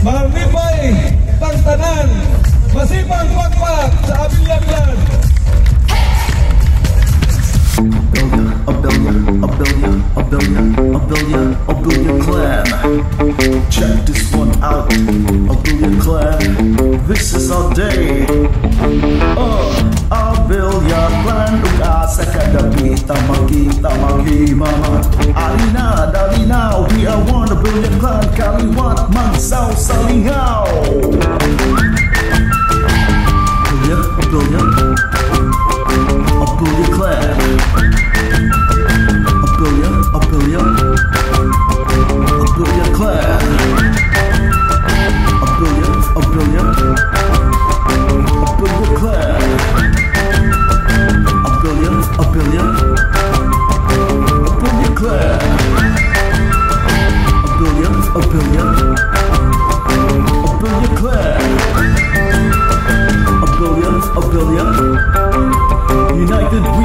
mga lipay, pangtanan, masipang pagpag sa Abiliang Clan. A billion, a billion, a billion, a billion, a billion clan. Check this one out, a billion clan. This is our day. Uh, a billion clan. Uga sa kagabi, tamagi, tamagi, mama. Alina, dalina, we are one, a billion clan. Kaliwat, magsaw, salingaw. Billion, a